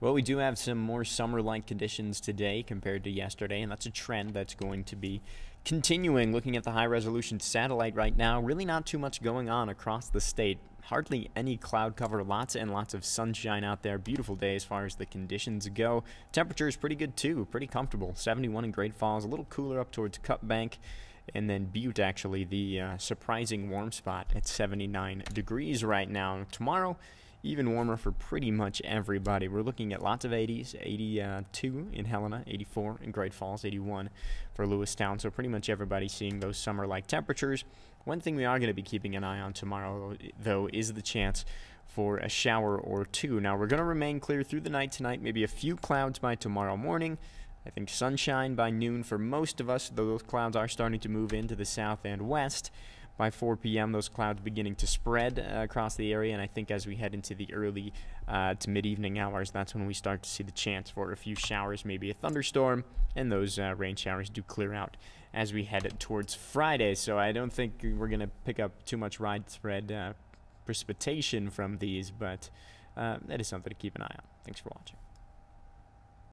Well, we do have some more summer like conditions today compared to yesterday, and that's a trend that's going to be continuing. Looking at the high resolution satellite right now, really not too much going on across the state. Hardly any cloud cover, lots and lots of sunshine out there. Beautiful day as far as the conditions go. Temperature is pretty good too, pretty comfortable. 71 in Great Falls, a little cooler up towards Cut Bank. And then Butte, actually, the uh, surprising warm spot at 79 degrees right now. Tomorrow, even warmer for pretty much everybody. We're looking at lots of 80s 82 in Helena, 84 in Great Falls, 81 for Lewistown. So, pretty much everybody seeing those summer like temperatures. One thing we are going to be keeping an eye on tomorrow, though, is the chance for a shower or two. Now, we're going to remain clear through the night tonight, maybe a few clouds by tomorrow morning. I think sunshine by noon for most of us, though those clouds are starting to move into the south and west. By 4 p.m., those clouds beginning to spread uh, across the area, and I think as we head into the early uh, to mid evening hours, that's when we start to see the chance for a few showers, maybe a thunderstorm, and those uh, rain showers do clear out as we head towards Friday. So I don't think we're going to pick up too much widespread uh, precipitation from these, but uh, that is something to keep an eye on. Thanks for watching.